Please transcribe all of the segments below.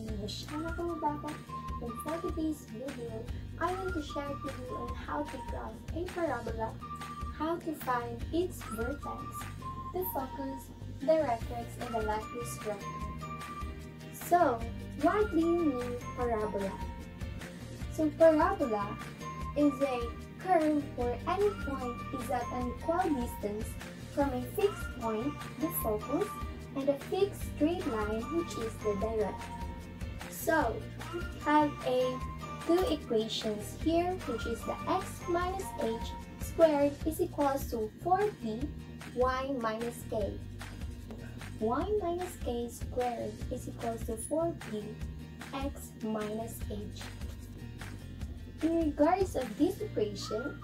name is Shanna and for today's video, I want to share to you on how to graph a parabola, how to find its vertex, the focus, the directrix, and the latus rectum. So, what do you mean parabola? So parabola is a curve where any point is at an equal distance from a fixed point, the focus, and a fixed straight line which is the direct. So, we have a two equations here which is the x minus h squared is equals to 4p y minus k. y minus k squared is equals to 4p x minus h. In regards of this equation,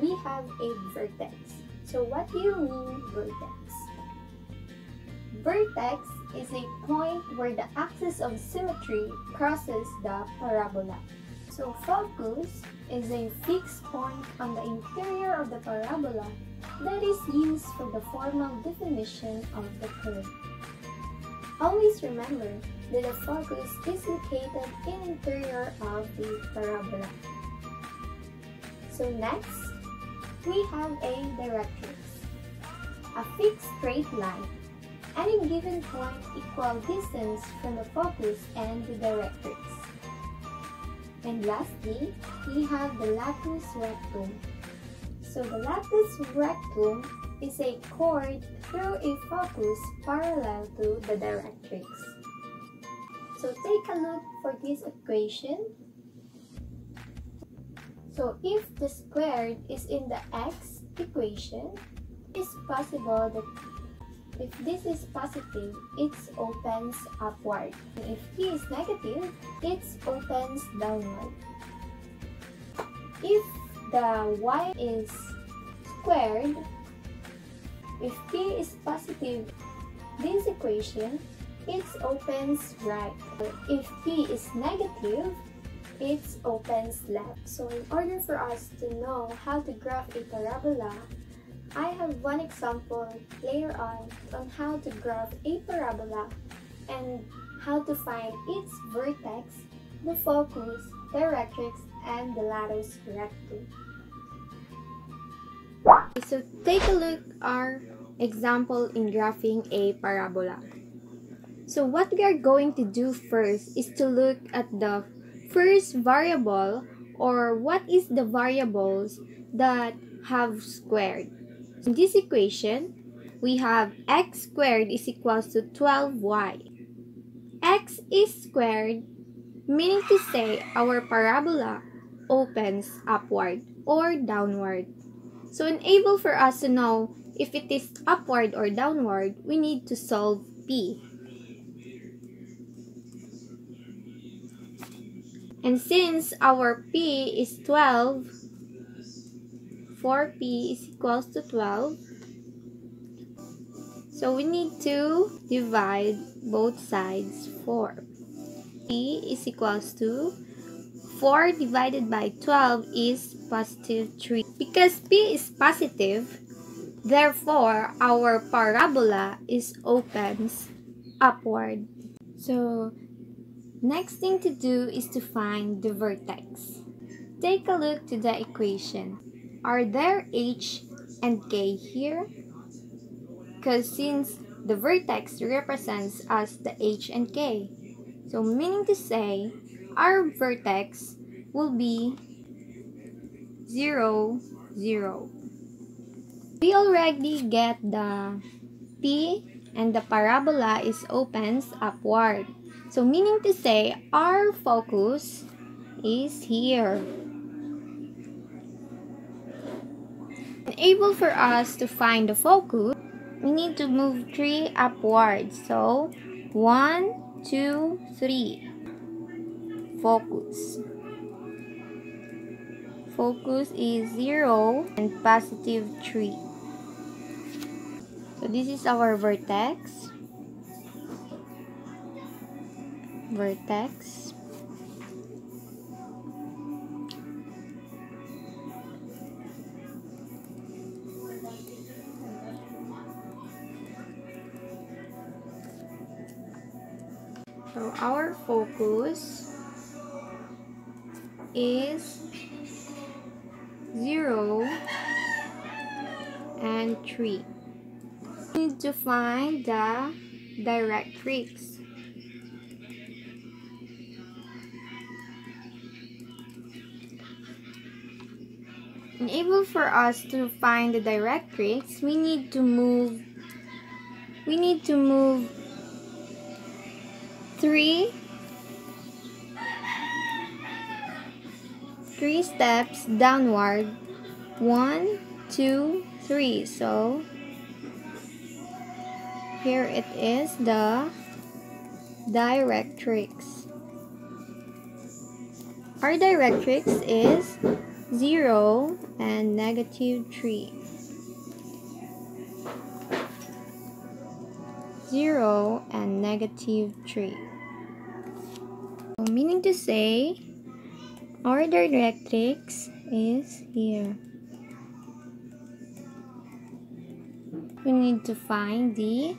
we have a vertex. So what do you mean vertex? Vertex is a point where the axis of symmetry crosses the parabola. So focus is a fixed point on the interior of the parabola that is used for the formal definition of the curve. Always remember that the focus is located in interior of the parabola. So next, we have a directrix, a fixed straight line any given point equal distance from the focus and the directrix. And lastly, we have the latus rectum. So the latus rectum is a chord through a focus parallel to the directrix. So take a look for this equation. So if the squared is in the x equation, it's possible that if this is positive, it opens upward. If p is negative, it opens downward. If the y is squared, if p is positive, this equation, it opens right. If p is negative, it opens left. So in order for us to know how to graph a parabola, I have one example later on on how to graph a parabola and how to find its vertex, the focus, the directrix, and the latus rectum. So take a look our example in graphing a parabola. So what we are going to do first is to look at the first variable or what is the variables that have squared. In this equation, we have x squared is equals to 12y. x is squared, meaning to say our parabola opens upward or downward. So enable for us to know if it is upward or downward, we need to solve p. And since our p is 12, 4p is equals to 12. So we need to divide both sides 4. p is equals to 4 divided by 12 is positive 3. Because p is positive, therefore our parabola is opens upward. So next thing to do is to find the vertex. Take a look to the equation. Are there h and k here? Because since the vertex represents as the h and k, so meaning to say, our vertex will be 0, 0. We already get the p and the parabola is opens upward. So meaning to say, our focus is here. Able for us to find the focus, we need to move 3 upwards. So, 1, 2, 3. Focus. Focus is 0 and positive 3. So, this is our vertex. Vertex. So our focus is 0 and 3. We need to find the directrix. In able for us to find the directrix, we need to move we need to move three three steps downward. One two three. So here it is the directrix. Our directrix is 0 and negative 3 0 and negative 3 so meaning to say our directrix is here we need to find the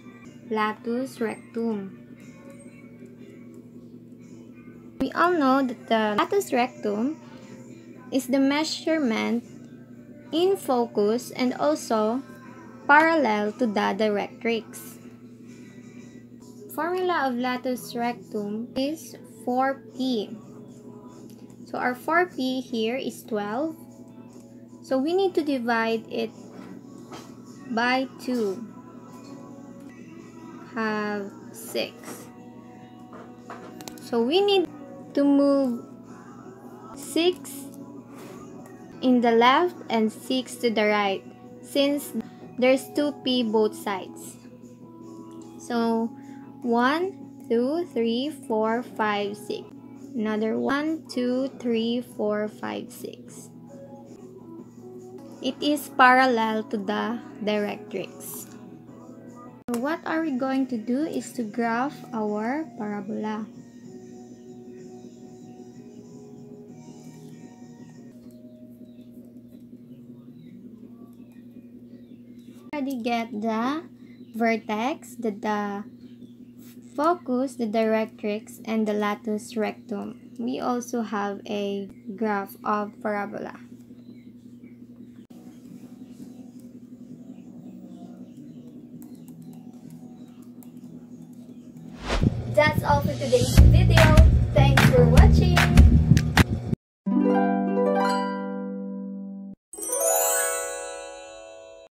latus rectum we all know that the latus rectum is the measurement in focus and also parallel to the directrix. Formula of latus rectum is 4p. So our 4p here is 12. So we need to divide it by 2. Have 6. So we need to move 6 in the left and 6 to the right since there's 2p both sides. So 1, 2, 3, 4, 5, 6. Another 1, 2, 3, 4, 5, 6. It is parallel to the directrix. So what are we going to do is to graph our parabola. already get the vertex, the, the focus, the directrix, and the latus rectum. We also have a graph of parabola. That's all for today's video. Thanks for watching.